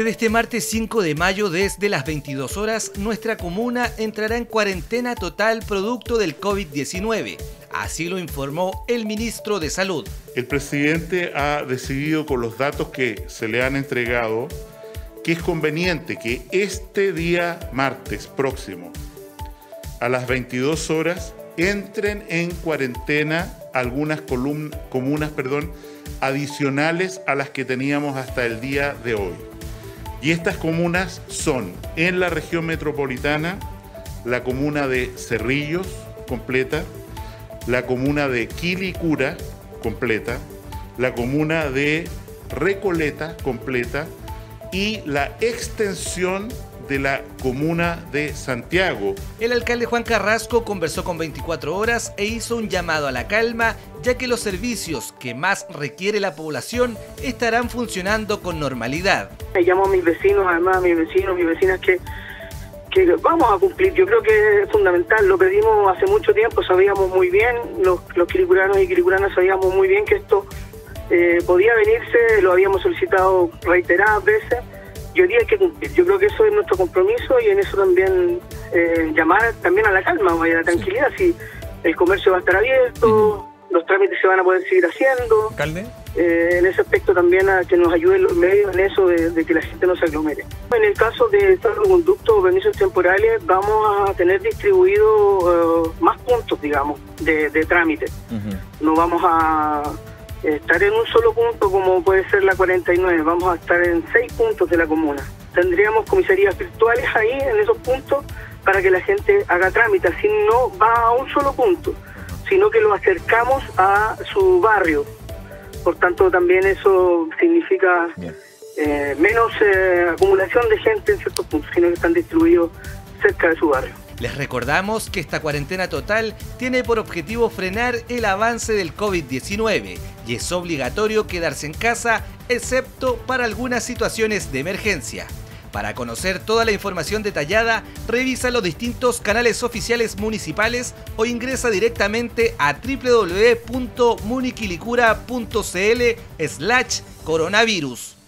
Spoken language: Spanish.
Desde este martes 5 de mayo, desde las 22 horas, nuestra comuna entrará en cuarentena total producto del COVID-19. Así lo informó el ministro de Salud. El presidente ha decidido con los datos que se le han entregado que es conveniente que este día martes próximo a las 22 horas entren en cuarentena algunas comunas adicionales a las que teníamos hasta el día de hoy. Y estas comunas son en la región metropolitana, la comuna de Cerrillos, completa, la comuna de Quilicura, completa, la comuna de Recoleta, completa, y la extensión de la comuna de Santiago. El alcalde Juan Carrasco conversó con 24 horas e hizo un llamado a la calma, ya que los servicios que más requiere la población estarán funcionando con normalidad. Llamo a mis vecinos, además a mis vecinos, mis vecinas que, que vamos a cumplir. Yo creo que es fundamental, lo pedimos hace mucho tiempo, sabíamos muy bien, los, los y quiricuranas sabíamos muy bien que esto eh, podía venirse, lo habíamos solicitado reiteradas veces y hoy día hay que cumplir. Yo creo que eso es nuestro compromiso y en eso también eh, llamar también a la calma o a la tranquilidad. Si el comercio va a estar abierto, los trámites se van a poder seguir haciendo. ¿Alcalde? Eh, en ese aspecto también a que nos ayuden los medios en eso de, que la gente no se aglomere. En el caso de estos conductos o permisos temporales vamos a tener distribuidos eh, más puntos, digamos, de, trámite. No vamos a estar en un solo punto como puede ser la 49, vamos a estar en seis puntos de la comuna. Tendríamos comisarías virtuales ahí en esos puntos para que la gente haga trámite, así no va a un solo punto, sino que lo acercamos a su barrio. Por tanto, también eso significa eh, menos eh, acumulación de gente en ciertos puntos, sino que están distribuidos cerca de su barrio. Les recordamos que esta cuarentena total tiene por objetivo frenar el avance del COVID-19 y es obligatorio quedarse en casa excepto para algunas situaciones de emergencia. Para conocer toda la información detallada, revisa los distintos canales oficiales municipales o ingresa directamente a www.muniquilicura.cl slash coronavirus.